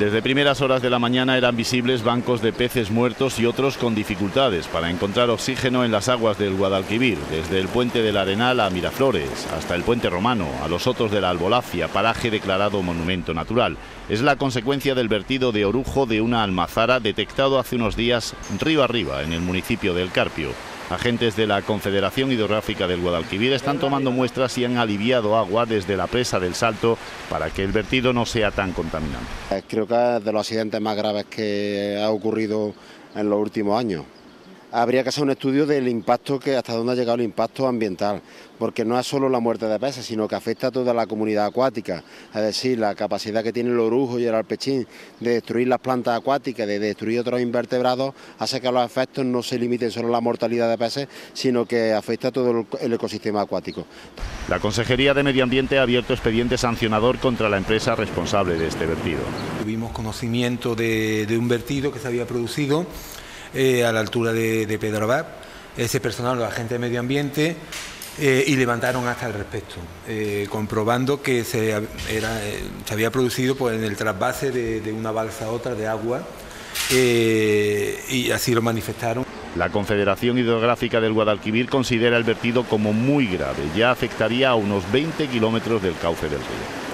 Desde primeras horas de la mañana eran visibles bancos de peces muertos y otros con dificultades para encontrar oxígeno en las aguas del Guadalquivir, desde el puente del Arenal a Miraflores, hasta el puente romano, a los sotos de la Albolafia, paraje declarado monumento natural. Es la consecuencia del vertido de orujo de una almazara detectado hace unos días río arriba en el municipio del Carpio. Agentes de la Confederación Hidrográfica del Guadalquivir están tomando muestras y han aliviado agua desde la presa del Salto para que el vertido no sea tan contaminante. Creo que es de los accidentes más graves que ha ocurrido en los últimos años habría que hacer un estudio del impacto que hasta dónde ha llegado el impacto ambiental, porque no es solo la muerte de peces, sino que afecta a toda la comunidad acuática, es decir, la capacidad que tiene el orujo y el alpechín de destruir las plantas acuáticas, de destruir otros invertebrados, hace que los efectos no se limiten solo a la mortalidad de peces, sino que afecta a todo el ecosistema acuático. La Consejería de Medio Ambiente ha abierto expediente sancionador contra la empresa responsable de este vertido. Tuvimos conocimiento de, de un vertido que se había producido eh, a la altura de, de Pedro Abad, ese personal, los agentes de medio ambiente, eh, y levantaron hasta al respecto, eh, comprobando que se, había producido pues, en el trasvase de, una balsa a otra de agua y así lo manifestaron. La Confederación Hidrográfica del Guadalquivir considera el vertido como muy grave, ya afectaría a unos 20 kilómetros del cauce del río.